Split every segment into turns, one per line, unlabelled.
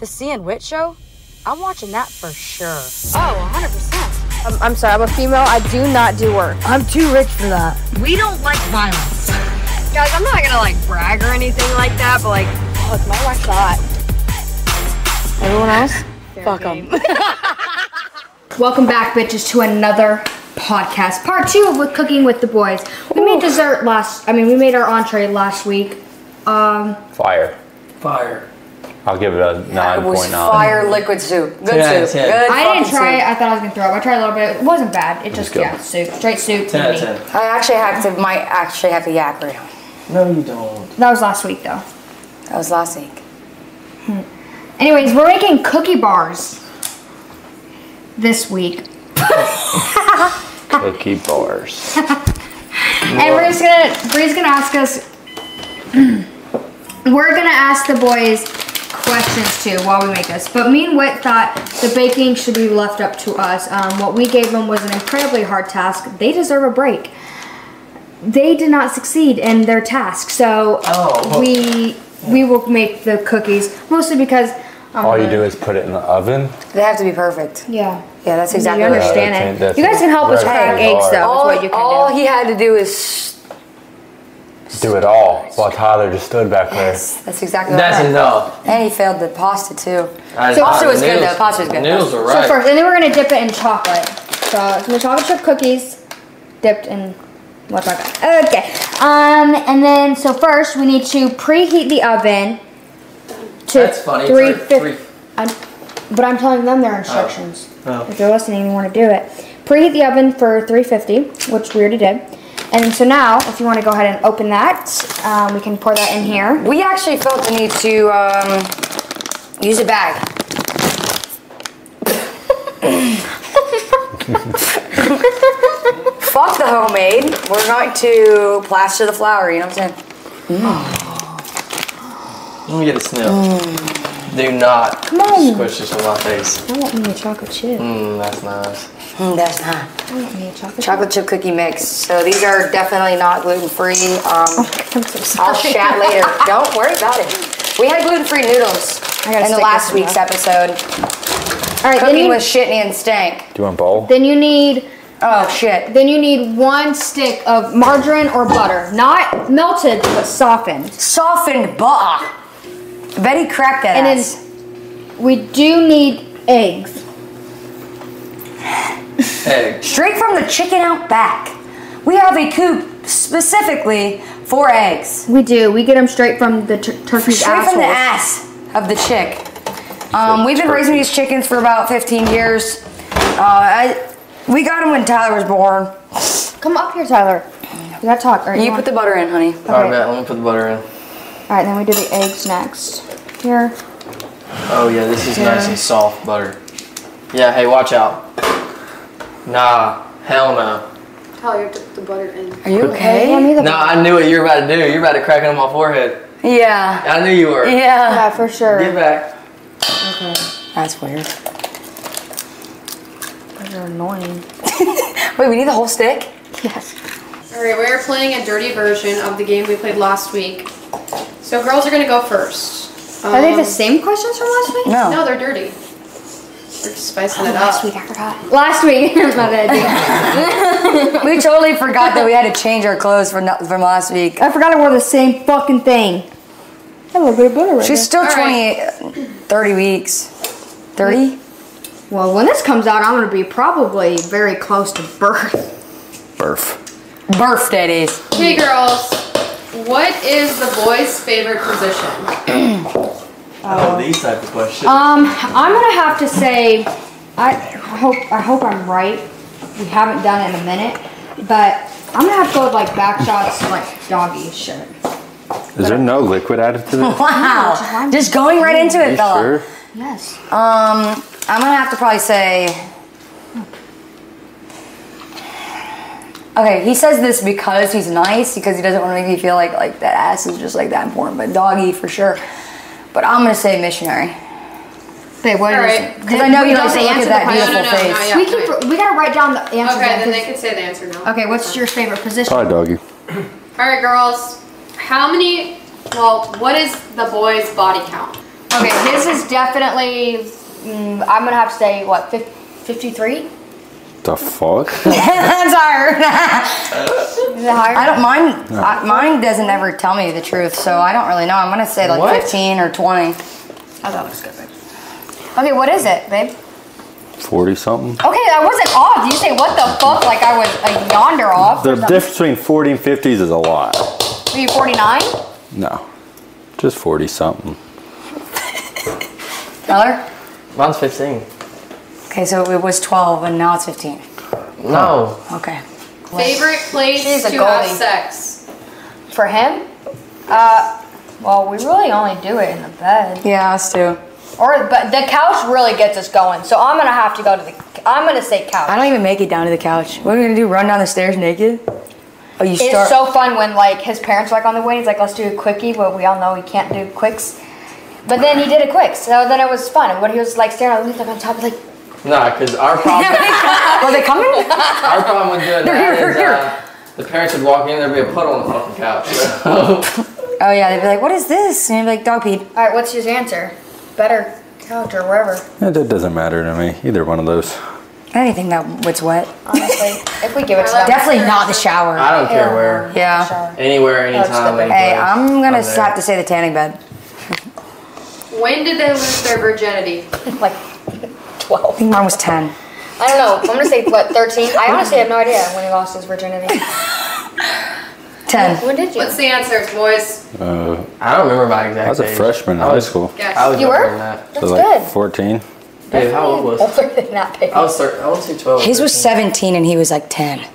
The C&Whit show? I'm watching that for sure.
Oh, 100%.
I'm, I'm sorry, I'm a female. I do not do work.
I'm too rich for that.
We don't like violence.
Guys, I'm not gonna like brag or anything like that, but like, look, my wife's hot. Everyone else?
Fuck them.
Welcome back, bitches, to another podcast, part two of with cooking with the boys. We made dessert last. I mean, we made our entree last week. Um,
Fire.
Fire.
I'll give it a
It
nine
was
point nine.
fire liquid soup. Good
Ten
soup.
ten.
Good
I didn't
fucking
try it. I thought I was gonna throw up. I tried a little bit. It wasn't bad. It just
good.
yeah, soup, straight soup.
Ten out of ten.
I actually have to. Might actually have to yak right now.
No, you don't.
That was last week though.
That was last week. Hmm.
Anyways, we're making cookie bars this week,
Cookie bars.
and we're just gonna Bree's gonna ask us. we're gonna ask the boys questions too while we make this. But me and Whit thought the baking should be left up to us. Um, what we gave them was an incredibly hard task. They deserve a break. They did not succeed in their task, so
Oh.
we we will make the cookies mostly because. um,
All you do is put it in the oven.
They have to be perfect.
Yeah.
Yeah, that's exactly
you understand
Yeah,
it.
that's- that's
you guys can help us
very
crack eggs though.
All,
what you can
all
do.
he had to do is.
Do it all while Tyler just stood back there.
That's exactly
That's
right.
enough.
And he failed the pasta too.
I-
So- pasta was good, though. Pasta was good.
Noodles were
So
right.
first, and then we're gonna dip it in chocolate. So it's chocolate chip cookies dipped in what's my bad. Okay. Um, and then so first we need to preheat the oven to
That's funny.
three
Three- three-
fifty. But I'm telling them their instructions.
Oh.
If they're listening and want to do it, preheat the oven for 350, which we already did. And so now, if you want to go ahead and open that, um, we can pour that in here.
We actually felt the need to um, use a bag. Fuck the homemade. We're going to plaster the flour, you know what I'm saying?
Let me get a sniff. Do not
Come on.
squish this on my face.
I want me a chocolate chip.
Mmm, that's nice.
Mm, that's not.
I want me a chocolate
Chocolate chip cookie mix. So these are definitely not gluten free. Um,
chip. I'm so
I'll chat later. Don't worry about it. We had gluten free noodles in the last week's
there.
episode.
All right, then
Cooking
you,
with shitney and stank.
Do you want a bowl?
then you need
Oh shit.
then you need one stick of margarine or butter, not melted but softened.
Softened butter. Betty cracked that
And
ass.
then we do need eggs.
Egg.
Straight from the chicken out back. We have a coop specifically for eggs.
We do. We get them straight from the tur- turkey's
Straight from the ass of the chick. Um, we've been raising these chickens for about 15 years. Uh, I, we got them when Tyler was born.
Come up here, Tyler. We gotta talk. All right,
You
want-
put the butter in, honey.
Alright,
Okay.
Matt, let me put the butter in.
All right, then we do the eggs next. Here.
Oh, yeah, this is nice and soft butter. Yeah, hey, watch out. Nah, hell no.
Tyler, you took the butter in.
Are you okay?
me the
No, I knew what you were about to do. You're about to crack it on my forehead.
Yeah.
I knew you were.
Yeah.
Yeah, for sure.
Get back. Okay.
That's weird.
You're annoying.
Wait, we need the whole stick?
Yes.
All right, we're playing a dirty version of the game we played last week. So girls are gonna go first.
Are they
Um,
the same questions from last week?
No.
No, they're dirty. We're just spicing oh, it
Last
up.
week I forgot. Last week. My bad.
We totally forgot that we had to change our clothes from, from last week.
I forgot I wore the same fucking thing. I have a little bit of butter right
She's still
All
28, 30 weeks. 30?
Well, when this comes out, I'm gonna be probably very close to birth.
Birth.
Birth, days.
Okay, girls. What is the boys' favorite position?
Oh, these type of questions.
Um, I'm gonna have to say, I hope I hope I'm right. We haven't done it in a minute, but I'm gonna have to go with like back shots, like doggy shit.
Is there no liquid added to this?
Wow. Just going right into it,
You
fella.
sure?
Yes.
Um, I'm gonna have to probably say. Okay, he says this because he's nice, because he doesn't want to make me feel like like that ass is just like that important, but doggy for sure. But I'm gonna say missionary.
Babe, what
All
is
right.
it?
Because I know
We
he
don't
likes to look at that
question.
beautiful
No, no, no,
face.
yeah.
We keep. We gotta write down the answers.
Okay, then
then,
they can say the answer now.
Okay, what's your favorite position?
Hi, doggy.
All right, girls. How many? Well, what is the boys' body count?
Okay, his is definitely. Mm, I'm gonna have to say what, fif- 53?
The fuck?
That's higher.
Is?
I don't mine. I, mine doesn't ever tell me the truth, so I don't really know. I'm gonna say like
What?
15 or 20.
Oh, that looks good, babe. Okay, what is it, babe?
40 something?
Okay, I wasn't off. You say what the fuck? Like I was a yonder off.
The difference between 40 and 50s is a lot.
Are you 49?
No. Just 40 something.
Dollar?
Mine's 15.
Okay, so it was 12 and now it's 15.
No.
Okay.
Favorite place
She's a
to have sex?
For him? Uh, well, we really only do it in the bed.
Yeah, us too.
Or, but the couch really gets us going. So I'm gonna have to go to the. I'm gonna say couch.
I don't even make it down to the couch. What are we gonna do? Run down the stairs naked? Oh, you start.
It's so fun when like his parents are like on the way. He's like, let's do a quickie, but we all know he can't do quicks. But then he did a quick, so then it was fun. And when he was like staring at me like on top, like
Nah, because our problem,
Are they coming?
our problem with doing
They're
that
here,
is
they're
uh, the parents would walk in, there'd be a puddle on the fucking couch.
oh yeah, they'd be like, "What is this?" And you'd be like, "Dog peed."
all right, what's his answer? Better couch or wherever.
It, it doesn't matter to me. Either one of those.
Anything that what's wet.
Honestly, if we give it to them.
Definitely not the shower.
I don't care where.
Yeah.
Anywhere, anytime,
the-
Hey. I'm gonna
I'm
have to say the tanning bed.
When did they lose their virginity?
like
I think mine was 10.
I don't know. I'm gonna say what 13. I honestly have no idea when he lost his virginity.
10.
When did you?
What's the answers, boys?
Uh,
I don't remember my exact
I was a
age.
freshman in high school.
Yes.
I was
You were?
that.
That's
So like
good.
14.
Babe, how old was
Older than that, baby.
I was thir- I was like 12.
His was 17 and he was like 10.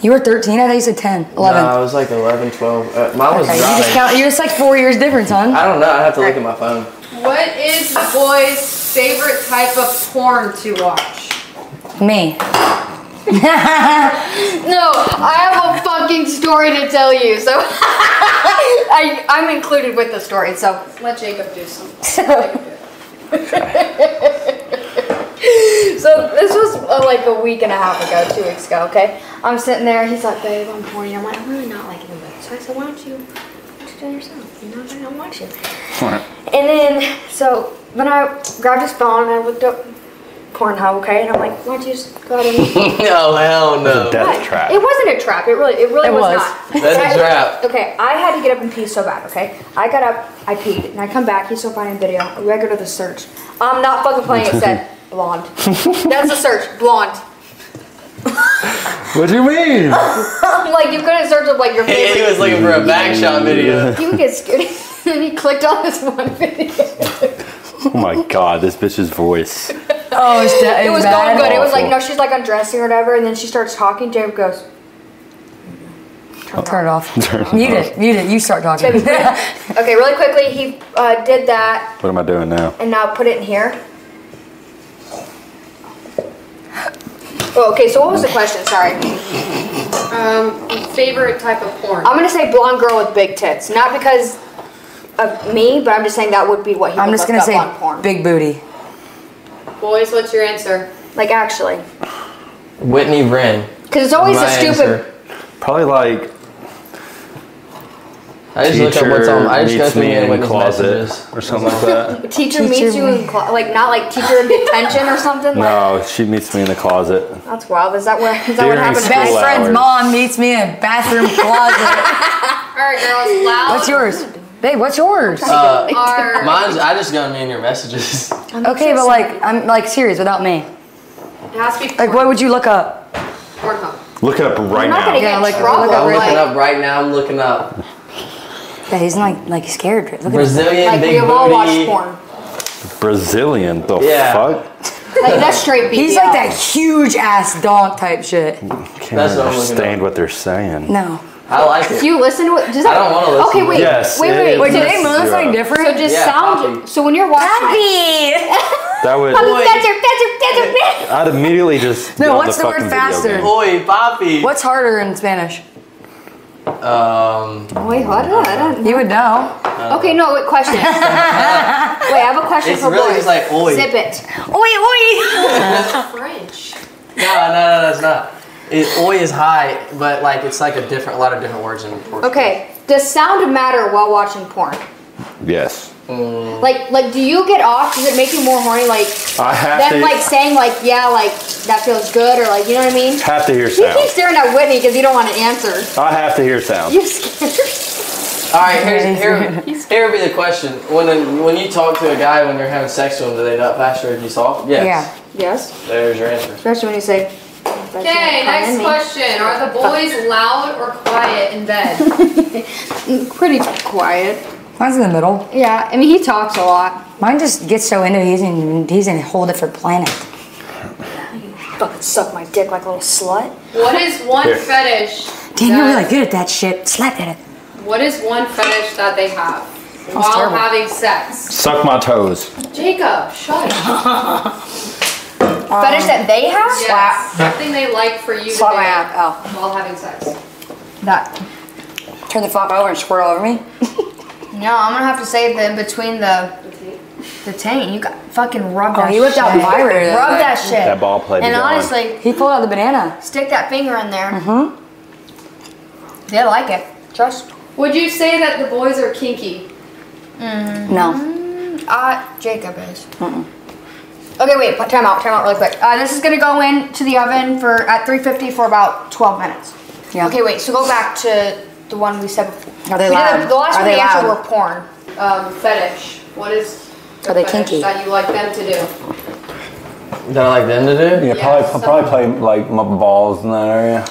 You were 13? I thought you said 10. 11.
No, I was like 11, 12. Uh, mine was
okay, you just count. You're just like four years difference, huh?
I don't know. I have to look at my phone.
What is boys' favorite type of porn to watch?
Me.
No, I have a fucking story to tell you. So I, I'm included with the story. So
Let Jacob do some.
So this was uh, like a week and a half ago, two weeks ago. Okay, I'm sitting there. He's like, "Babe, I'm horny." I'm like, "I'm really not liking it." So I said, "Why don't you, why don't you do it yourself? You know, I don't want you." And then, so then I grabbed his phone and I looked up Pornhub. Okay, and I'm like, "Why don't you just go ahead and?"
no, oh, hell no.
Death
What?
trap.
It wasn't a trap. It really, it really
It
was,
was.
not.
That's a
I-
trap.
Okay, I had to get up and pee so bad. Okay, I got up, I peed, and I come back. He's still finding a video. We gotta go to the search. I'm not fucking playing. It said blonde. That's the search, blonde.
What do you mean?
Like, you couldn't search up like your
He, he was looking for a back shot video.
You would get scared. and he clicked on this one video.
Oh my god, this bitch's voice.
Oh, it's de-
It was
bad.
going good. It was like, no, she's like undressing or whatever, and then she starts talking. Jacob goes,
Turn it off.
Turn it
Mute
off.
it. Mute it. You start talking.
okay, really quickly, he uh, did that,
What am I doing now?
and now put it in here. Oh, okay, so what was the question? Sorry.
Um, favorite type of porn?
I'm gonna say blonde girl with big tits, not because of me, but I'm just saying that would be what he
I'm
would
just
look
gonna
up on
say
porn.
big booty.
Boys, what's your answer?
Like actually,
Whitney Wren.
because it's always
My
the stupid.
answer.
Probably like
I just look up
teacher
what's on. I just go
meets
through
me
me
in the
Whitney's
closet
messages.
or something like that.
Teacher,
Teacher
meets you in
me-
cla- like not like teacher in detention or something. Like,
No, she meets me in the closet.
That's wild. Is that where is that what
During
happened?
school
Best
hours.
friend's mom meets me in bathroom closet.
All right, girls, loud.
What's yours? Babe, what's yours?
Uh, mine's. I just go to me in your messages.
okay, but like, I'm like serious without me.
it has to be
Like, what would you look up?
Pornhub.
Look it up right
I'm not
now.
Yeah,
in
like-
trouble.
look up
I'm
Right.
looking up right now. I'm looking up
Yeah, he's not like scared. Look at.
Brazilian
like we
big
have all watched
booty.
porn.
Brazilian. The
Yeah.
fuck?
Like that's straight BBL.
He's like that huge ass donk type shit.
Can't
That's what I'm
understand
up.
what they're saying.
No.
I like it.
Do you listen to it? Does that,
I don't wanna listen
Okay, wait.
Yes,
wait, wait.
Wait, did they moan something different?
So just
Yeah,
sound.
Poppy.
So when you're watching,
That would.
Oi.
Faster, faster, faster.
I'd immediately just.
No, what's the word faster?
Oi, papi.
What's harder in Spanish?
Um.
Wait, what? I don't.
You would know.
Okay, no. Wait, question. wait, I have a question
It's
for
really
boys.
just like oi.
Zip it.
Oi, oi.
French.
No, no, no, that's not. It, oi is high, but like it's like a different, a lot of different words in Portuguese.
Okay. Does sound matter while watching porn?
Yes. Mm.
Like, like, do you get off? Does it make you more horny? Like,
I have
them
to
like saying like, yeah, like that feels good, or like, you know what I mean?
have to hear
You
sound.
keep staring at Whitney because you don't want to answer.
I have to hear sound.
You're scared?
All right, here's, here, here would be the question. When when you talk to a guy when you're having sex with him, do they nut faster if you talk? Yes.
Yeah.
Yes.
There's your answer.
Especially when you say.
Okay, next question. Are the boys loud or quiet in bed?
Pretty quiet.
Mine's in the middle.
Yeah, I mean he talks a lot.
Mine just gets so into it, he's in, he's in a whole different planet.
You Fucking suck my dick like a little slut.
What is one
Here.
fetish?
Damn, you're
that-
really good at that shit. Slap at it.
What is one fetish that they have while
terrible.
having sex?
Suck my toes.
Jacob, shut up.
Fetish that they have?
Yes. Something they like for you to
Slap
do
my ass. Oh.
while having sex.
That.
Turn the fuck over and squirt all over me.
No, I'm gonna have to say that in between the the taint, you got fucking rub
Oh,
that.
he whipped out
shit.
the vibrator
Rub
other
that shit.
That ball play be
And
gone.
honestly,
He pulled out the banana.
stick that finger in there. Mm-hmm. They like it. Trust.
Would you say that the boys are kinky?
mm No.
Uh, Jacob is. Okay, wait. put- Time out. Time out really quick. Uh, this is gonna go into the oven for at 350 for about 12 minutes.
Yeah.
Okay, wait. So go back to the one we said before.
Are they
We
loud?
The, the last
Are
one
they
we answered were porn.
Um, fetish. What is the
Are they kinky?
that you like them to do?
That I like them to do?
Yeah,
Yeah,
probably
some-
probably play like my balls in that area.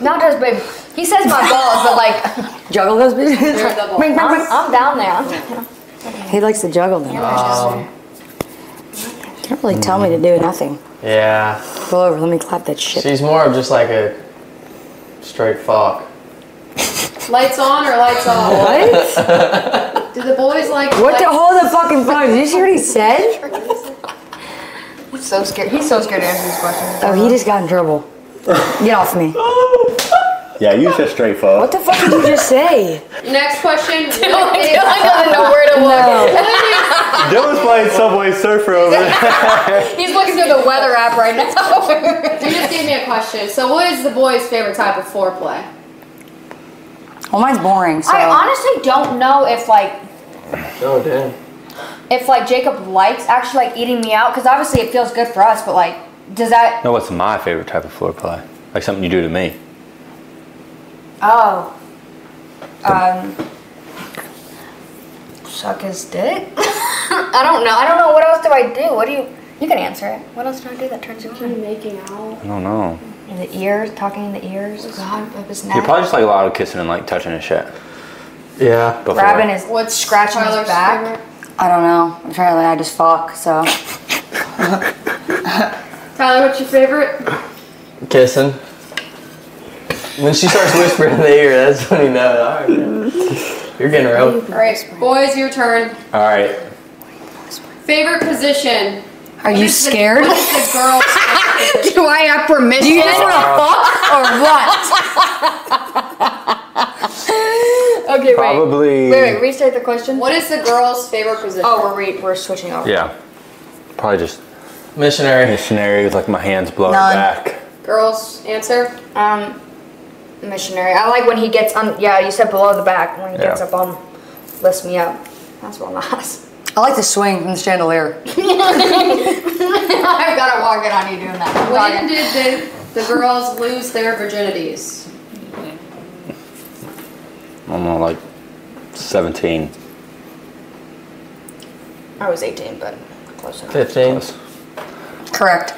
Not just big. He says my balls, but like
Juggle those bitches.
Balls.
Bing, bing,
I'm. I'm down there. I'm down.
He likes to juggle them.
Um,
Can't really tell me to do nothing.
yeah.
Pull over. Let me clap that shit.
She's more of just like a straight fuck.
Lights on or lights off?
What?
Do the boys like?
What the?
lights-
Hold the fucking phone. Did you hear what he said?
He's so scared. He's so scared to answer these questions.
Oh, he just got in trouble. Get off me.
Yeah, you just straight
What the fuck did you just say?
Next question. What is,
doesn't know where to look.
Dylan's playing Subway Surfer over there.
He's looking through the weather app right now.
you just gave me a question. So, what is the boys' favorite type of foreplay?
Well, mine's boring. So.
I honestly don't know if like
Oh, damn.
if like Jacob likes actually like eating me out because obviously it feels good for us, but like does that?
No, what's my favorite type of floor play? Like something you do to me.
Oh. Um. Suck his dick? I don't know. I don't know. What else do I do? What do you? You can answer it. What else do I do that turns you on?
Making out.
I don't know.
In the ears, talking in the ears. God, of his neck.
You're probably just like a lot of kissing and like touching his shit.
Yeah.
Before.
grabbing his,
What's
scratching his
Tyler's
back.
favorite?
I don't know. Apparently, I just fuck. So.
Tyler, what's your favorite?
Kissing. When she starts whispering in the ear, that's when you know. All right, man. You're getting real.
All right, boys, your turn.
All right.
Favorite position.
Are you
is the-
scared?
what is the girl's?
Do I have permission?
Do you just want to fuck or what?
Okay, wait.
Probably.
Wait, wait. Restate the question.
What is the girl's favorite position?
Oh, we're re- we're switching over.
Yeah. Probably just
Missionary.
missionary with like my hands blowing
None.
back.
Girls, answer.
Um, missionary. I like when he gets on. Yeah, you said below the back. When he gets up on, lifts me up. That's real nice.
I like the swing from the chandelier.
I've got to walk it on you doing that.
When did the, the girls lose their virginities?
I don't know, like 17.
I was 18, but close enough.
15.
Correct.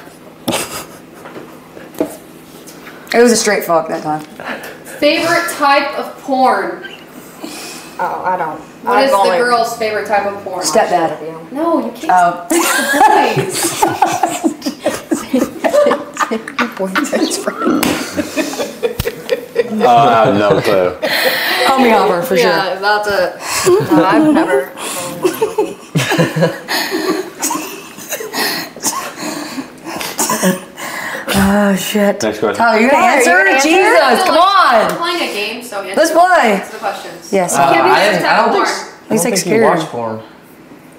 It was a straight fuck that time.
Favorite type of porn.
Oh, I don't.
What
I've
is the
only-
girl's favorite type of porn?
Stepdad.
No, you can't.
Oh.
Oh, I have no clue.
Homie hopper for sure.
Yeah, that's it. No, I've never.
Oh shit.
Next question.
Tyler, you gonna answer?
you gonna answer?
Jesus,
So,
come
like, We're
on.
playing a game, so answer.
Let's play.
Answer the questions.
Yes.
Uh,
Can't be
I, didn't, I don't
of
think,
porn.
He's
don't
like
think you
scared.
watch porn.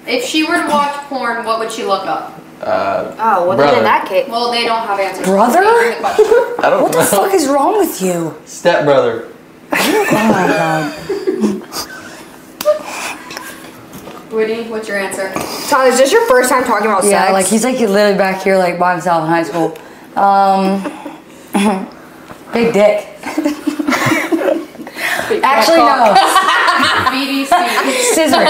If she were to watch porn, what would she look up?
Uh,
Oh, well, then
Brother.
in that case.
Well, they don't have answers.
Brother?
Answer the question.
I don't
What the fuck is wrong with you?
Stepbrother.
Oh my god.
Whitney, what's your answer?
Tyler, is this your first time talking about
Yeah,
sex?
like he's like literally back here like by himself in high school. Um, big dick. Actually, no.
BDC.
Scissoring.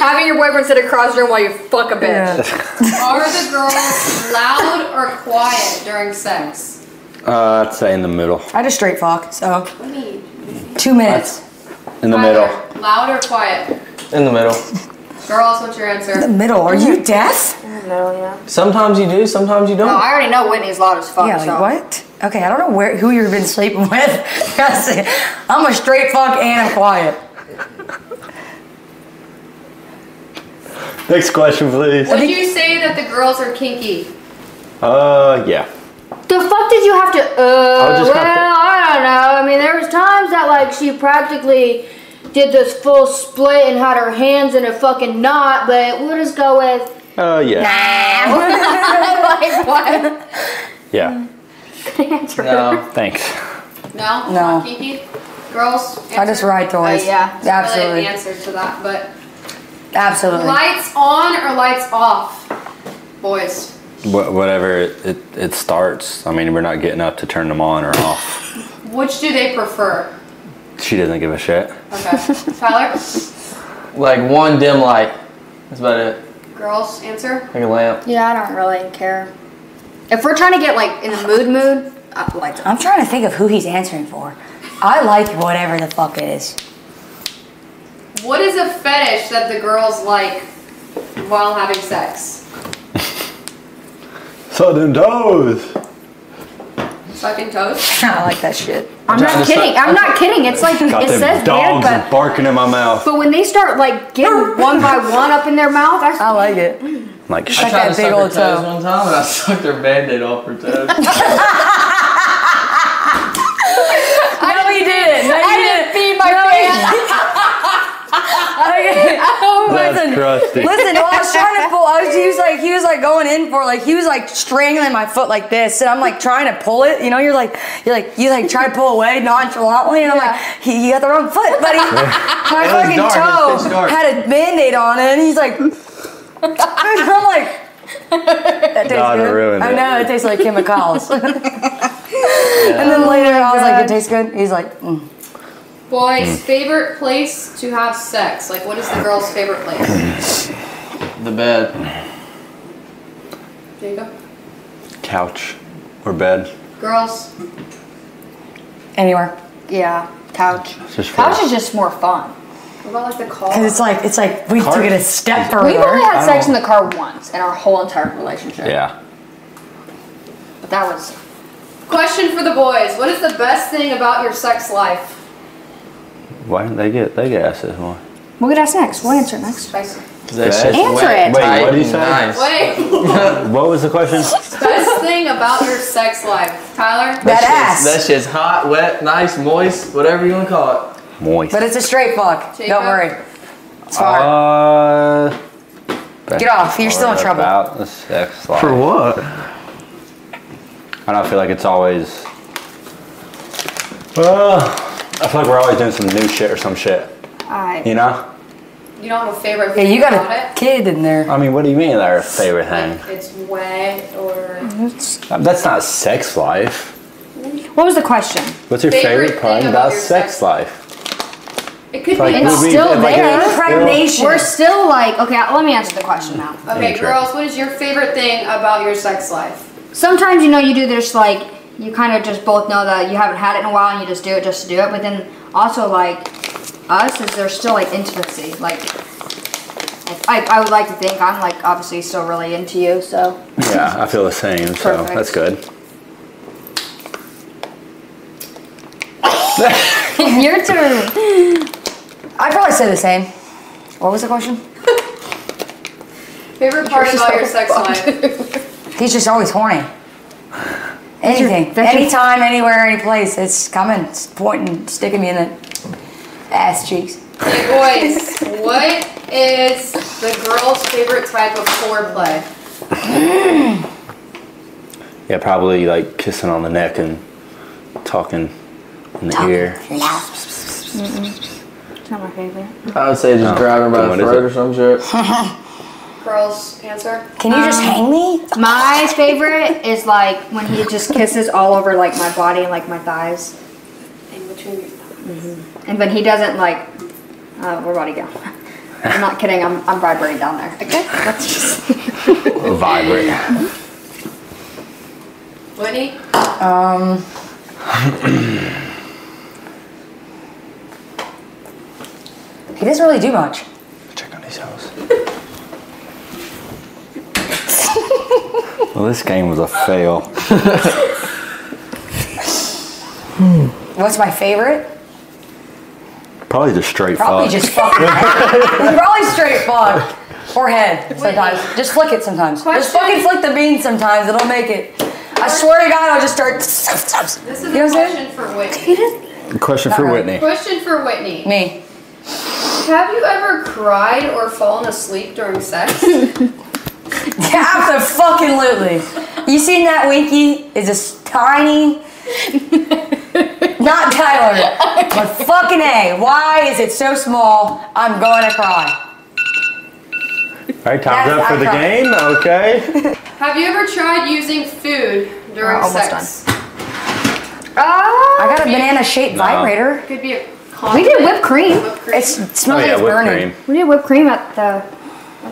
Having your boyfriend sit across the room while you fuck a bitch.
Are the girls loud or quiet during sex?
Uh, I'd say in the middle.
I just straight fuck, so
What do you mean?
two minutes.
In the
Tyler,
middle.
Loud or quiet?
In the middle.
Girls, what's your answer?
The middle. Are you deaf?
No, yeah.
Sometimes you do, sometimes you don't.
No, I already know Whitney's loud as fuck.
Yeah,
so.
like what? Okay, I don't know where who you've been sleeping with. I'm a straight fuck and I'm quiet.
Next question, please.
Would you say that the girls are kinky?
Uh, yeah.
The fuck did you have to? Uh,
I just
well,
have to-
I don't know. I mean, there was times that like she practically did this full split and had her hands in a fucking knot, but we'll just go with.
Uh, yeah.
like what?
Yeah.
No.
Thanks.
No?
No.
Not kinky? Girls?
I just
answer?
ride toys.
Uh, yeah.
Really
absolutely,
an answer to that, but
absolutely.
lights on or lights off? Boys.
Wh- whatever it, it, it starts. I mean, we're not getting up to turn them on or off.
Which do they prefer?
She doesn't give a shit.
Okay. Tyler?
Like one dim light. That's about it.
Girls answer?
Like a lamp.
Yeah, I don't really care. If we're trying to get like in the mood, mood, uh, lights on.
I'm trying to think of who he's answering for. I like whatever the fuck it is.
What is a fetish that the girls like while having sex?
Southern toes.
Sucking toes?
I like that shit.
I'm not
to
kidding. I'm not kidding. It's like
Got
it
them
says weird,
dogs
but
barking in my mouth.
but when they start like getting one by one up in their mouth, I
I like it.
Like,
I
sh-
Like
tried
that
to
big
suck her
old
toes
toe.
one time and I sucked her band-aid off her toes.
No, he didn't. No, he didn't.
feed my
Okay.
that's
Listen,
crusty.
listen. Well, I was trying to pull. I was. He was like. He was like going in for like. He was like strangling my foot like this, and I'm like trying to pull it. You know, you're like, you're like, you like try to pull away nonchalantly, and I'm like, he, you got the wrong foot, buddy. my fucking
dark,
toe had a band-aid on it, and he's like, and I'm like. That tastes
God, it
good.
ruined
I
it.
know it tastes like chemicals. and then later I was like, it tastes good. He's like, mm.
Boys, mm. favorite place to have sex? Like, what is the girl's favorite place?
the bed.
Jacob?
Couch or bed.
Girls?
anywhere.
Yeah, couch.
It's just
Couch is just more fun.
What about like the car?
Cause it's like it's like we took it a step further.
We've only had sex in the car once in our whole entire relationship.
Yeah.
But that was
Question for the boys. What is the best thing about your sex life?
Why didn't they get they get asked this one?
We'll get asked next. We'll answer it next.
Spicy.
That
Answer
wet,
it.
Wait, what'd he
and
say?
Nice.
Wait.
What was the question?
best thing about your sex life, Tyler?
that
shit's-
ass.
That shit's hot, wet, nice, moist, whatever you want to call it.
Moist.
but it's a straight fuck.
Jacob?
Don't worry. It's hard.
Uh,
Get off, you're still in trouble.
About the sex life.
For what?
I don't feel like it's always. Uh, I feel like we're always doing some new shit or some shit.
Alright.
You know?
You don't have a favorite
yeah, you got
about
a
it?
kid in there.
I mean, what do you mean our favorite
Like,
thing?
it's wet or
Uh, That's not sex life.
What was the question?
What's your
Favorite
favorite, part about
about
sex
sex-
life?
it could
Like,
be
would
about
we-
still
if, like,
there.
you're-
Impregnation.
We're still like, okay, let me answer the question now.
Okay, girls, what is your favorite thing about your sex life?
Sometimes, you know, you do this like, you kind of just both know that you haven't had it in a while and you just do it just to do it. But then also, like, us, is there's still like intimacy. Like, I, I would like to think I'm like obviously still really into you, so.
Yeah, I feel the same, so
Perfect.
that's good.
Your turn.
I'd probably say the same. What was the question?
Favorite part about your sex life?
He's just always horny. Anything,
your-
anytime, anywhere, any place. It's coming, it's pointing, sticking me in the ass cheeks.
Hey boys, what is the girl's favorite type of foreplay?
Yeah, probably like kissing on the neck and talking in the ear.
That's not my favorite.
I would say just
Oh,
grab her by the
what is
throat or some shit.
Girls, answer.
Can you just hang me?
My favorite is like when he just kisses all over like my body and like my thighs.
In between your
And when he doesn't like, uh, where about to go? I'm not kidding. I'm, I'm vibrating down there. Okay, that's just.
Vibrate.
Whitney?
Um. he doesn't really do much.
Check on his house. Well, this game was a fail.
What's my favorite?
Probably just straight
Probably
fuck.
just fucking head. Probably straight fuck. Or head sometimes. Just flick it sometimes. Just fucking flick the bean sometimes. It'll make it. I swear to God, I'll just start.
This is
You know
a
what I'm saying?
question for Whitney.
Question for
really.
Whitney.
Question for Whitney.
Me.
Have you ever cried or fallen asleep during sex?
Absolutely. You seen that Winky? Is a tiny. Not Tyler, but fucking A. Why is it so small? I'm going to cry.
All right, time's
That's
up for the
not
game. Okay.
Have you ever tried using food during
We're almost
sex?
I got a oh, banana shaped
No.
vibrator.
Could be a
We did whipped cream.
whipped cream.
It's, it
Oh
smells like it's
whipped
burning.
cream.
We did whipped cream at the at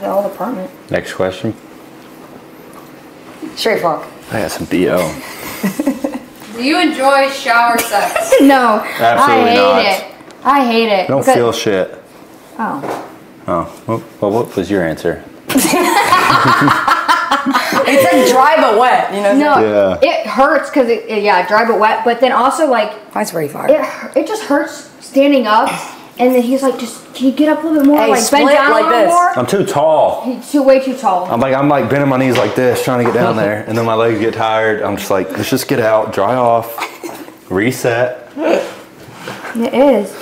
the old apartment.
Next question.
Straight fuck.
I got some bo.
Do you enjoy shower sex?
No,
Absolutely
I hate
not.
it. I hate it.
I don't
because-
feel shit.
Oh.
Oh, well, well, what was your answer?
It's like dry but wet, you know?
No,
Yeah.
it hurts because it, it- yeah, dry but wet. But then also like
Mine's pretty far.
it, hu- it just hurts standing up. And then he's like, just can you get up a little bit more?
Hey,
like bend
split
down
like this.
more.
I'm too tall.
He's too way too tall.
I'm like I'm like bending my knees like this, trying to get down there, and then my legs get tired. I'm just like, let's just get out, dry off, reset.
It is.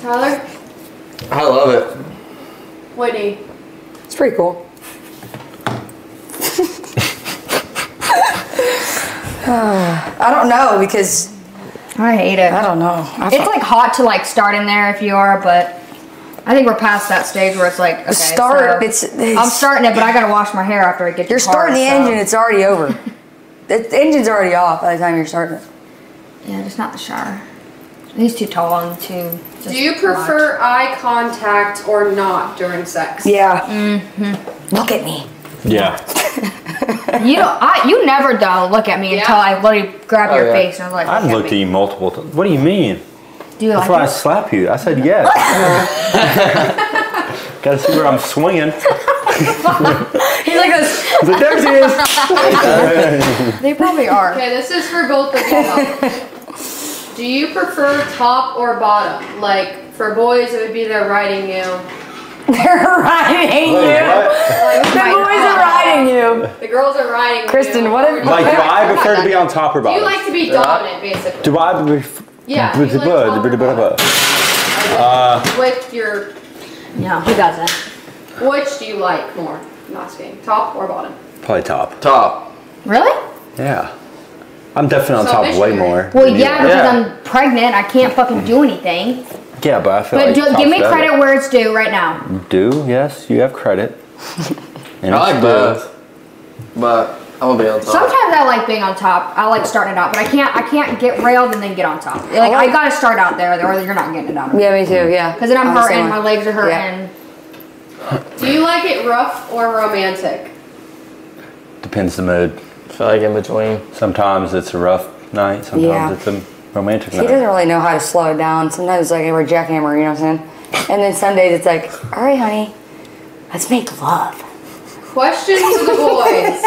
Tyler?
I love it.
Whitney?
It's pretty cool. I don't know because
I hate it.
I don't know. I
It's like hot to like start in there if you are, but I think we're past that stage where it's like okay,
start.
so
It's, it's
I'm starting it, but I gotta wash my hair after I get. to
You're
the car,
starting the
so-
engine. It's already over. the, the engine's already off by the time you're starting it.
Yeah, just not the shower. He's too tall and too. just
Do you
much.
prefer eye contact or not during sex?
Yeah. Mm-hmm. Look at me.
Yeah.
You don't. I. You never though look at me
Yeah.
until I literally grab
Oh,
your
yeah.
face and I'm like.
I've
look at
looked at
me.
you multiple times. What do you mean?
Do you
That's
like
why I
it?
slap you. I said yes. Gotta see where I'm swinging.
He's like this.
He's like, there she is.
They probably are.
Okay, this is for both of y'all. Do you prefer top or bottom? Like for boys, it would be they're riding you.
They're riding you.
Like,
The boys are riding you.
The girls are riding you.
Kristen, what if-
Like, do I prefer to be on top or
Do you like to be dominant, basically?
Do I? Pref-
Yeah,
Blah,
you like
blah,
top or
blah, blah, blah.
Uh, With your,
No, he doesn't.
which do you like more? I'm asking, top or bottom?
Probably top.
Top.
Really?
Yeah. I'm definitely on
So
top way more.
Well, yeah, because
Yeah.
I'm pregnant. I can't fucking do anything.
Yeah, but I feel
But
like
do, give me
better.
credit where it's due right now.
Do yes, you have credit. And
I like
it's
both. But I'm gonna be on top.
Sometimes I like being on top. I like starting it out, but I can't. I can't get railed and then get on top. Like I gotta start out there, or you're not getting it out.
Yeah, me too. Yeah.
Because then I'm
I'm the same
hurting. My legs are hurting.
Do you like it rough or romantic?
Depends the mood.
I feel like in between.
Sometimes it's a rough night. Sometimes
Yeah.
it's a romantic
He
night.
doesn't really know how to slow it down. Sometimes like we're jackhammer, you know what I'm saying? And then some days it's like, all right, honey, let's make love.
Question to the boys.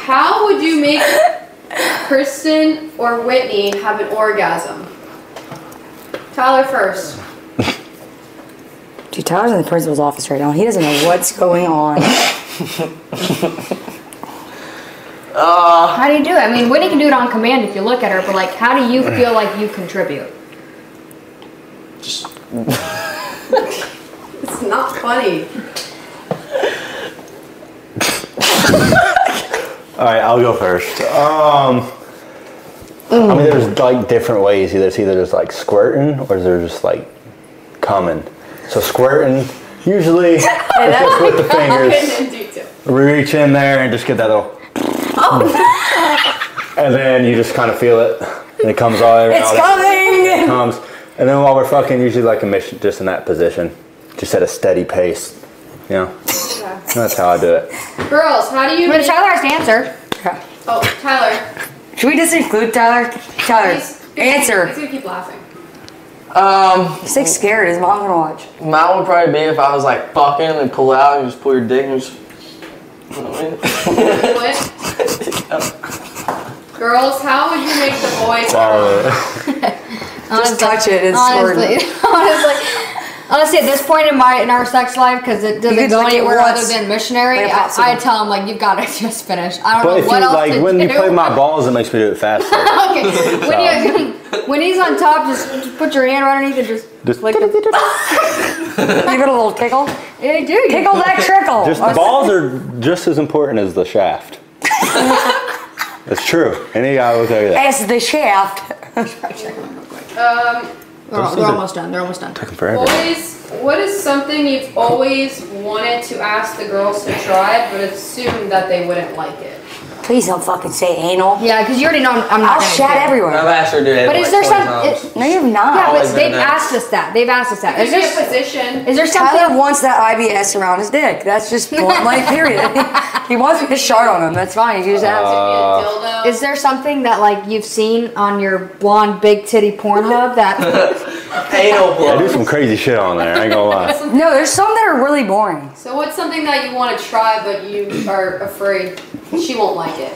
How would you make Kristen or Whitney have an orgasm? Tyler first.
Dude, Tyler's in the principal's office right now. He doesn't know what's going on.
How do you do it? I mean, Whitney can do it on command if you look at her, but like, how do you feel like you contribute? Just.
it's not funny.
All right, I'll go first. Um, I mean, there's like different ways. Either it's either just like squirting or is there just like coming. So squirting, usually it's just with the fingers. Reach in there and just get that little. and then you just kind of feel it, and it comes all around.
It's coming.
It comes, and then while we're fucking, usually like a mission, just in that position, just at a steady pace. You know, that's how I do it.
Girls, how do you
But
make-
Tyler has to answer.
Oh, Tyler.
Should we just include Tyler? Tyler,
He's, he's
answer.
gonna keep laughing.
Um,
He's like scared. His mom's gonna watch.
mine would probably be if I was like fucking and pull out and just pull your dick and just. You know what I mean?
What? Girls, how would you make the boys
Just touch it. It's
honestly,
squirting.
honestly, honestly, at this point in my in our sex life, because it doesn't go anywhere other than missionary,
Like a
I,
popsicle.
I tell him like you've got to just finish. I don't
But
know
if
what
you
else
like
to
when
do.
you play my balls, it makes me do it faster.
okay, when, you, when he's on top, just, just put your hand right underneath and just
Just
like
Give it a little tickle.
yeah, you do.
Tickle that trickle.
Just the balls are just as important as the shaft. It's true. Any guy will tell you that.
As the shaft.
Um,
They're, they're almost done. They're almost done.
Taking forever.
boys, what is something you've always wanted to ask the girls to try, but assumed that they wouldn't like it?
Please don't fucking say anal.
Yeah, because you already know I'm, I'm not
I'll
gonna
shat
do it.
I've asked her to do it.
But
like
is there
20
some? It,
No, you're not.
yeah, but they've
that.
asked us that. They've asked us that. Is
Could be a
there,
position.
is there something?
Tyler wants that IBS around his dick. That's just blunt, like period. he wants me to shart on him. That's fine. You just ask.
Could uh, be a dildo.
Is there something that like you've seen on your blonde big titty Pornhub that
Anal
I do some crazy shit on there. I ain't gonna lie.
No, there's some that are really boring.
so what's something that you want to try, but you are afraid she won't like it?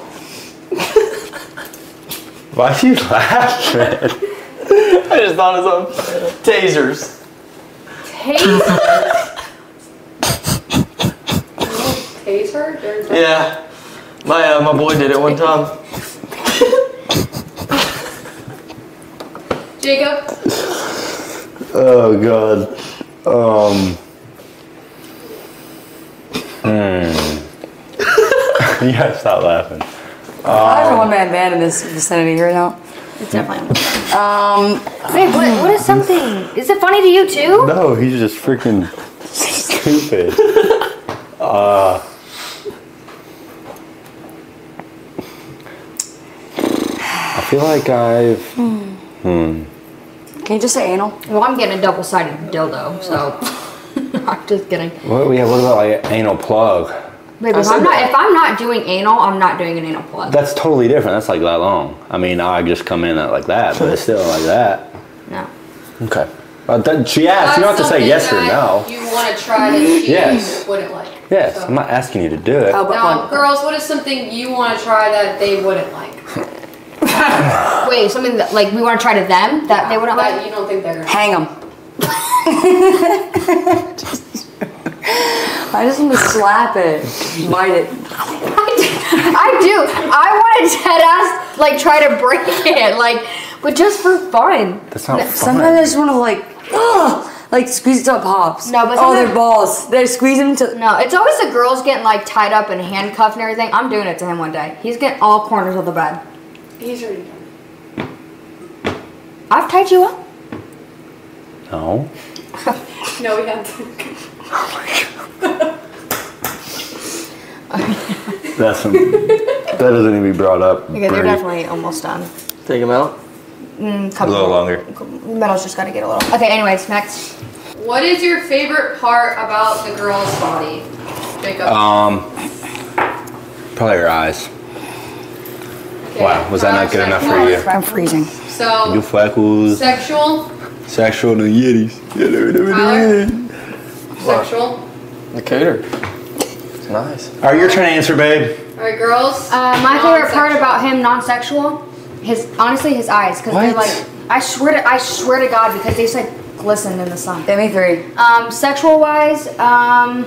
Why are you laughing?
I just thought of some tasers.
Tase. Tase her?
Yeah, my uh, my boy did it one time.
Jacob,
Oh god. Um. Hmm. you gotta stop laughing.
I'm a one man band in this vicinity right now.
it's definitely
Um,
Wait, what, what is something? Is it funny to you too?
No, he's just freaking stupid. Uh. I feel like I've. Hmm.
can you just say anal?
Well, I'm getting a double sided dildo, so I'm just kidding.
What, yeah, what about like anal plug?
Baby, if I'm not if I'm not doing anal, I'm not doing an anal plug.
That's totally different. That's like that long. I mean, I just come in at like that, but it's still like that.
No.
Okay. Uh, then she asked. You don't have to say yes or no.
You want to try that she
Yes.
wouldn't like.
Yes,
So-
I'm not asking you to do it.
Oh, but
Now,
one.
girls, what is something you want to try that they wouldn't like?
Wait, something that like we want to try to them that they wouldn't
that
like.
you don't think they're gonna.
Hang him. I just want to slap it, bite it.
I do. I want to dead ass like try to break it, like, but just for fun.
That's not fun.
Sometimes I just want to like, ugh, like squeeze it till it pops.
No, but
oh,
sometimes-
their balls. They squeeze them to.
No, it's always the girls getting like tied up and handcuffed and everything. I'm doing it to him one day. He's getting all corners of the bed.
He's already done.
I've tied you up.
No.
No, we haven't.
That's some, that doesn't need to be brought up.
Okay, they're definitely almost done.
Take him out.
Mm,
a little
more.
longer.
Metal's just got to get a little. Okay, anyways, next.
What is your favorite part about the girl's body? Jacob.
Um, probably her eyes.
Okay,
Wow, was that not good enough for you?
I'm freezing.
You
So,
freckles,
sexual,
sexual no yitties.
Tyler? Sexual.
The cooter. It's nice.
All right, your turn to answer, babe.
All right, girls.
Uh, my favorite part about him, non-sexual, his honestly his eyes, because they're like, I swear to, I swear to God, because they just like glisten in the sun.
Give me three.
Um, sexual wise, um,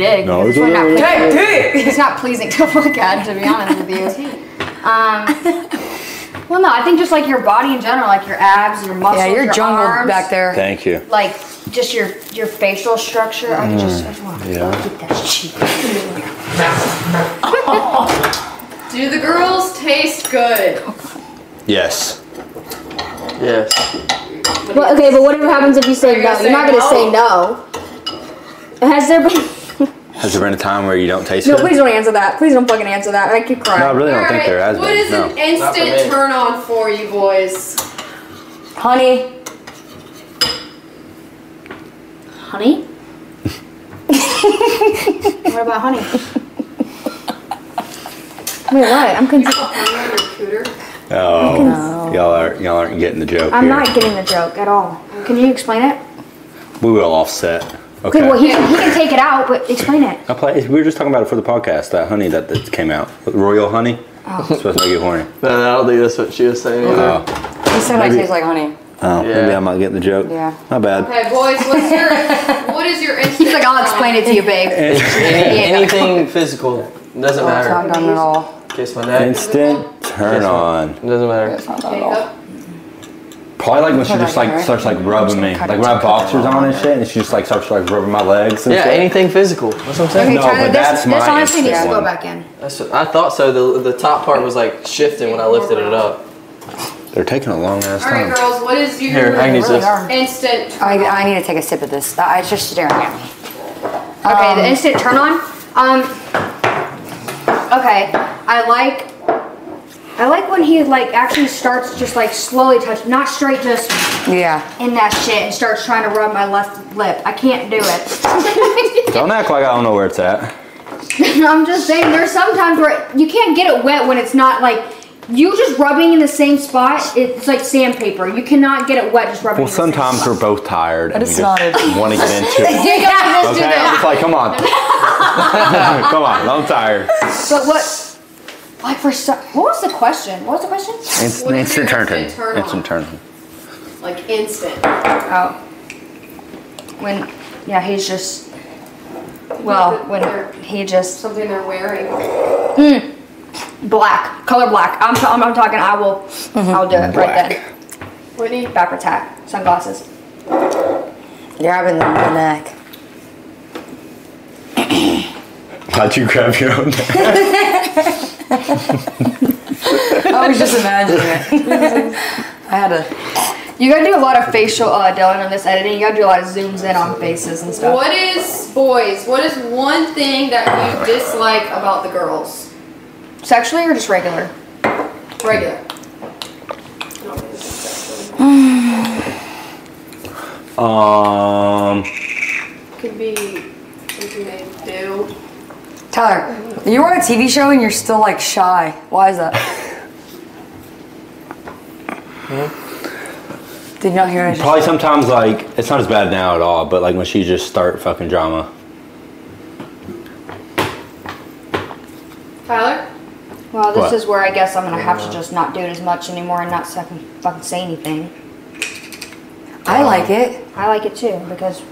dick.
No, it's
it's, not
okay.
pleasing. it's not pleasing to look at, to be honest with you. Um, well, no, I think just like your body in general, like your abs, your muscles,
Yeah, you're
your
jungled
arms,
back there.
Thank you.
Like just your your facial structure. I just, I just want to
Yeah.
get that shit.
Do the girls taste good?
Yes.
Yes.
Well, okay, but whatever happens if you say
you
no?
gonna
You're not gonna say no. Has there been?
Has there been a time where you don't taste
No,
good?
please don't answer that. Please don't fucking answer that. I keep crying.
No, I really don't think there has
What
been.
is
no.
an instant
Not for me.
turn on for you boys?
Honey,
Honey? what about honey? Wait, what? I'm confused.
Honey on?
Oh, y'all are y'all aren't getting the joke
I'm
here.
not getting the joke at all. Can you explain it?
We will offset. Okay.
Okay, well, he, he can take it out, but explain it.
I play, we were just talking about it for the podcast. That honey that, that came out, royal honey.
Oh.
It's supposed to make you horny.
No, I don't think that's what she was saying either.
Oh,
he said I
Maybe-
taste like honey.
oh
Yeah.
maybe I'm not getting the joke.
Yeah.
Not bad.
Okay, boys, what's your what is your instant?
He's like, I'll explain it to you, babe.
Any, anything physical doesn't oh,
It's not
matter.
done at all.
Kiss my neck.
Instant turn on.
It doesn't matter.
It's not done at all.
Makeup?
Probably like when she just like
here.
starts like rubbing me, like
it,
when I have boxers on and shit, and she just like starts like rubbing my legs. And
Yeah,
shit.
anything physical. That's what I'm saying.
Okay,
No, but
this,
that's
this
my
honestly needs to go back in.
That's what, I thought so. The the top part was like shifting when I lifted it up.
They're taking a long ass time.
All right, girls, what is your
Here, I can use
really
this.
are.
instant?
I, I need to take a sip of this. That- It's just staring at me.
Okay,
Um,
the instant turn on. Um. Okay, I like. I like when he like actually starts just like slowly touch, not straight just
Yeah.
in that shit and starts trying to rub my left lip. I can't do it.
Don't act like I don't know where it's at.
I'm just saying, there's sometimes where you can't get it wet when it's not like you just rubbing in the same spot. It's like sandpaper. You cannot get it wet just rubbing.
Well,
in the same
sometimes we're both tired and we just want to get into it.
Yeah, let's do
Okay,
that.
it's like, come on, come on, I'm tired.
But what? Like for some, what was the question? What was the question?
Instant,
What is
instant turn
instant turn on?
Instant turn on.
Like instant.
Oh, when yeah, he's just well when he just
Something they're wearing. Hmm.
black color black. I'm I'm, I'm talking. I will mm-hmm. I'll do it right then.
Whitney?
Backwards hat, sunglasses.
You're having the, the neck.
How'd you grab your own neck?
I was just imagining it. I had a.
You gotta do a lot of facial uh, Dylan in this editing. You gotta do a lot of zooms in on faces and stuff.
What is boys? What is one thing that you dislike about the girls?
Sexually or just regular?
Regular.
Um,
Could be something they do.
Tyler, you were on a TV show and you're still like shy. Why is that? Hmm? Did you not hear it?
probably sometimes like it's not as bad now at all, but like when she just start fucking drama.
Tyler?
Well, this
What?
is where I guess I'm gonna have to just not do it as much anymore and not fucking fucking say anything.
I like um, it.
I like it too because,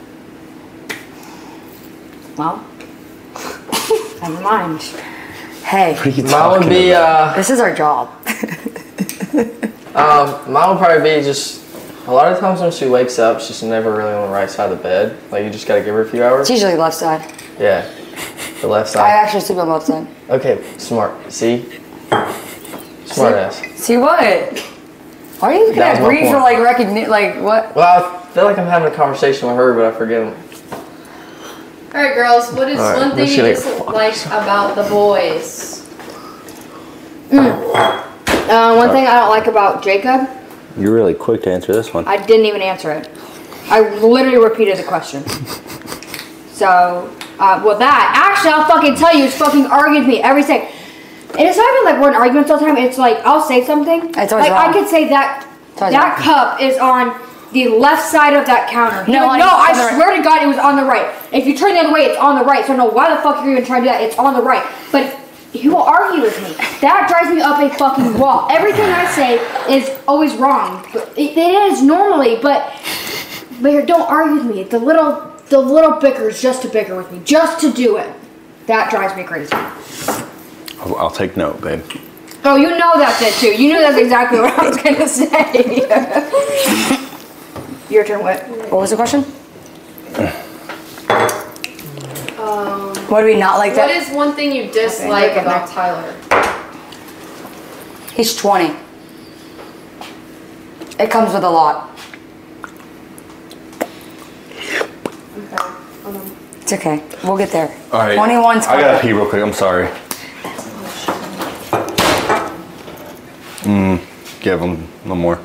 well, never mind.
Hey,
Mine would be uh,
this is our job.
um, mine would probably be just a lot of times when she wakes up, she's never really on the right side of the bed. Like you just gotta give her a few hours.
It's usually left side.
Yeah, the left side.
I actually sleep on the left side.
Okay, smart. See, smart ass.
See what? Why are you looking
That
at
my
Bree for
point.
like recognition? Like what?
Well, I feel like I'm having a conversation with her, but I forget 'em.
Alright, girls, what is
All right,
one thing you
see, like,
dislike about the boys?
Uh, one thing I don't like about Jacob,
You're really quick to answer this one.
I didn't even answer it. I literally repeated the question. So, uh, well, that actually, I'll fucking tell you, it's fucking arguing with me every second. And it's not even like we're in arguments all the time. It's like I'll say something.
It's always
like I could say that
It's
that
wrong.
cup is on the left side of that counter.
No,
like,
honey,
no, I
it's on the right."
swear to God, it was on the right. If you turn the other way, it's on the right. So I don't know why the fuck you're even trying to do that. It's on the right. But he will argue with me. That drives me up a fucking wall. Everything I say is always wrong. It, it is normally, but but here, don't argue with me. The little the little bickers just to bicker with me, just to do it. That drives me crazy.
I'll, I'll take note, babe.
Oh, you know that's it too. You knew that's exactly what I was gonna say. Your turn, Whit.
What was the question?
Um,
What do we not like
what
that?
is one thing you dislike
break it
about
back.
Tyler?
He's 20. It comes with a lot.
Okay. Um,
It's okay. We'll get there.
All right.
21's
I gotta pee real quick. I'm sorry. Mm, give him no more.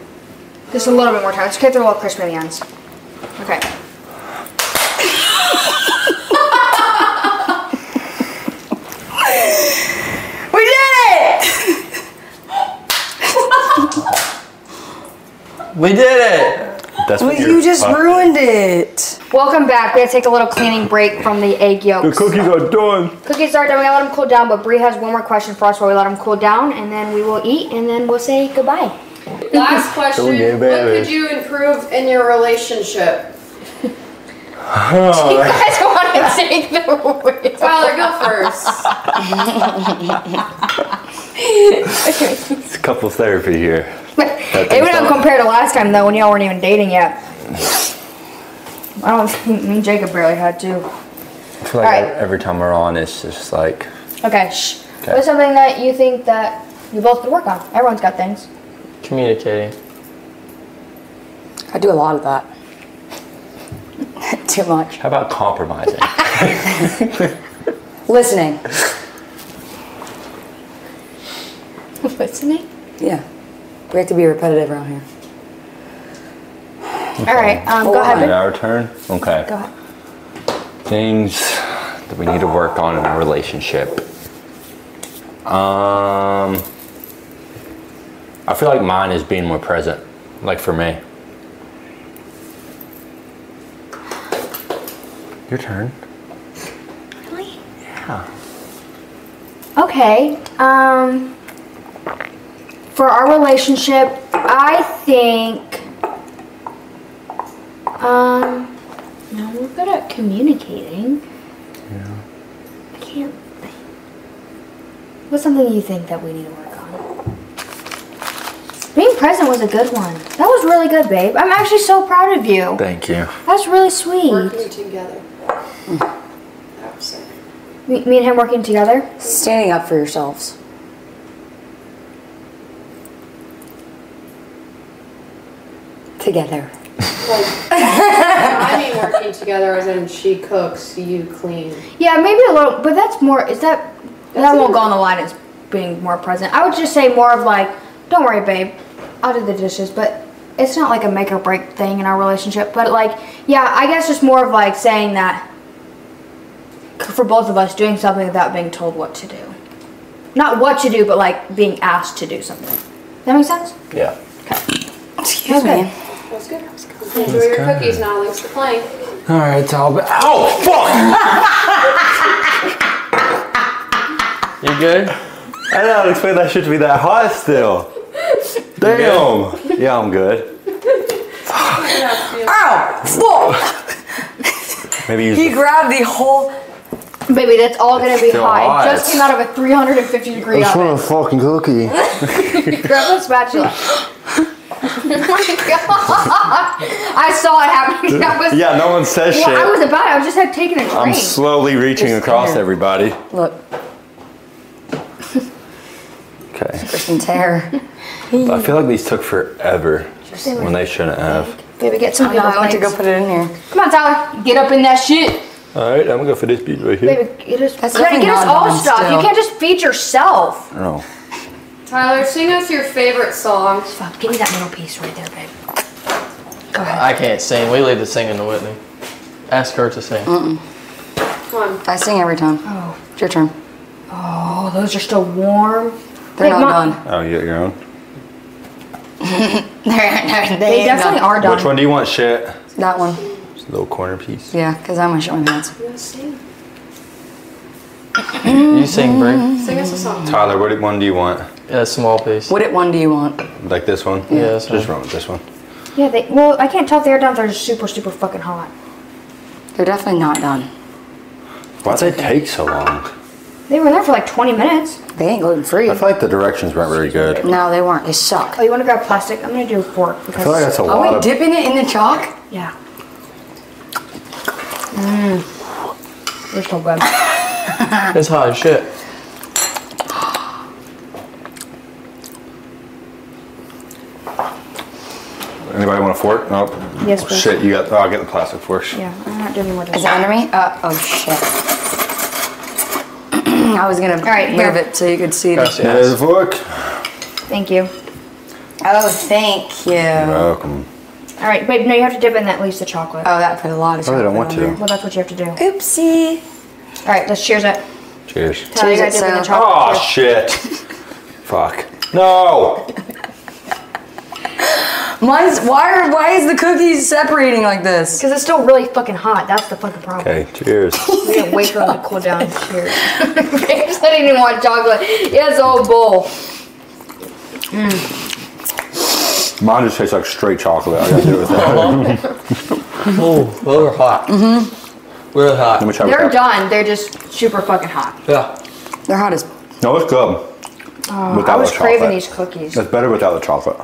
Just a little bit more time. Just get through a little crispy on the ends. Okay.
We did it!
We did it!
That's what
you
you're
just
fuck-
ruined it.
Welcome back. We had to take a little cleaning break from the egg yolks.
The cookies are done.
Cookies are done. We gotta let them cool down, but Bree has one more question for us while we let them cool down, and then we will eat, and then we'll say goodbye.
last question.
yeah,
what could you improve in your relationship?
Do oh, You guys want to take the wheel.
Tyler, go first.
It's couple therapy here.
It would not compare to last time though, when y'all weren't even dating yet. I don't think me and Jacob barely had to.
I feel like
Alright.
every time we're on, it's just like
Okay, shh.
Okay.
What's something that you think that you both could work on? Everyone's got things.
Communicating.
I do a lot of that. Too much.
how about compromising?
Listening.
Listening.
Yeah. We have to be repetitive around here.
All right, um, go ahead.
Is it our turn? Okay.
Go ahead.
Things that we need to work on in our relationship. Um, I feel like mine is being more present, like for me. Your turn.
Really?
Yeah.
Okay. Um, for our relationship, I think. Um, no, we're good at communicating.
Yeah.
I can't think. What's something you think that we need to work on? Being present was a good one. That was really good, babe. I'm actually so proud of you.
Thank you.
That's really sweet.
Working together. That.
Me, me and him working together.
Standing up for yourselves. Together.
Like, I mean working together as in she cooks, you clean.
Yeah, maybe a little, but that's more. Is that that won't go on the line as being more present? I would just say more of like, don't worry, babe, I'll do the dishes, but it's not like a make or break thing in our relationship. But like, yeah, I guess just more of like saying that for both of us doing something without being told what to do. Not what to do, but like being asked to do something. That make sense?
Yeah.
Excuse
Okay.
me.
That was good. Enjoy your cookies now. Thanks for playing.
All right, so I'll be. Ow! Fuck!
You good?
I didn't expect that shit to be that hot still. Damn. Yeah, I'm good.
Ow! Fuck!
Maybe use
He
the
grabbed the whole.
Baby, that's all gonna be
still
hot.
hot.
It just came out of a 350 degree
I just
oven.
want a fucking cookie.
Grab a spatula. oh my god! I saw it happening. That was
Yeah, no one says
Well, I
shit.
was about. it. I was just had taken a drink.
I'm slowly reaching
Just
across
there.
everybody.
Look,
Okay.
Kristen's hair.
I feel like these took forever when they shouldn't have.
Baby, get some
Oh, no, I want to go put it in here.
Come on, Tyler. Get up in that shit.
All right, I'm gonna go for this beat right here.
Baby, get us.
That's
you gotta get us all stuff.
still.
You can't just feed yourself.
No.
Tyler, sing us your favorite song.
Fuck, give me that middle piece right there, babe. Go ahead.
I can't sing. We leave the singing to Whitney. Ask her to sing.
Come on.
I sing every time.
Oh.
It's your turn.
Oh, those are still warm.
They're
Wait,
not
Mom-
done.
Oh, you got your own.
They're, they're, they
They definitely
done.
are done.
Which one do you want, shit?
That one.
Just a little corner piece.
Yeah, because I'm gonna show my hands.
You wanna sing?
You sing, Bree.
Sing us a song.
Tyler, what one do you want?
Yeah, a small piece.
What it one do you want?
Like this one?
Yeah, this
Just
one.
run with this one.
Yeah, they. Well, I can't tell if they're done. They're just super, super fucking hot.
They're definitely not done.
Why'd they take so long?
They were there for like 20 minutes.
They ain't gluten free.
I feel like the directions weren't very good.
No, they weren't. They suck.
Oh, you want to grab plastic? I'm gonna do a fork because.
I feel like that's a
Are
lot
we
of.
dipping it in the chalk?
yeah. Mmm. They're so good.
It's hot as shit.
Anybody want a fork? Nope.
Yes, please.
Shit, you got. Oh, I'll get the plastic forks.
Yeah, I'm not doing any more.
Is it under me? Uh, oh shit. I was gonna
right,
move
here.
it so you could see.
Gross,
The-
yeah.
There's a fork.
Thank you.
oh, thank you.
Welcome.
All right, babe. No, you have to dip in at least the chocolate.
Oh, that put a lot of
Oh, they
chocolate
don't want
on
to.
there.
Well, that's what you have to do.
Oopsie.
All right, let's cheers it.
Cheers.
Tell you
Cheers
gotta
it,
dip in the
so-
chocolate.
Oh shit. Fuck. No.
Mine's why are why is the cookies separating like this?
Because it's still really fucking hot. That's the fucking problem.
Okay. Cheers.
We didn't wait for them to cool down. Cheers. Babe said he didn't even want chocolate. He has the whole bowl.
Mine just tastes like straight chocolate. I gotta do it with that.
Oh, those are hot. Mm-hmm. Really hot.
Let me try
They're done. They're just super fucking hot.
Yeah.
They're hot as
No, it's good.
Oh, I was
the
craving
chocolate.
these cookies.
It's better without the chocolate.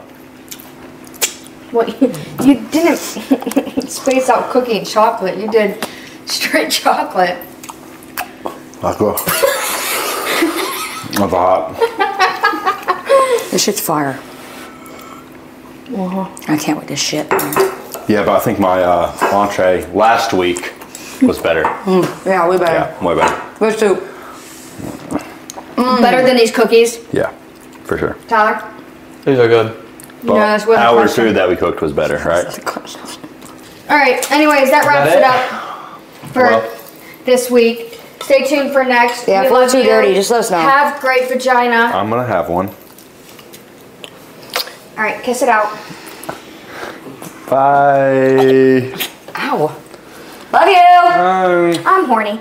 Well, you, you didn't space out cookie and chocolate. You did straight chocolate.
That's good. That's hot.
this shit's fire. Uh -huh. I can't wait to shit.
Yeah, but I think my uh, entree last week was better.
Yeah, we better.
Yeah, way better.
Which soup?
Better than these cookies,
Yeah, for sure.
Tyler.
These are good.
But
No, that's what
our
question-
food that we cooked was better, right?
All right. Anyways, that wraps
that
it
it?
up for
Well.
this week. Stay tuned for next.
Yeah,
We
if we're
love
too
you.
dirty, just let us know.
Have great vagina.
I'm gonna have one.
All right, kiss it out.
Bye.
Ow. Love you.
Bye.
I'm horny.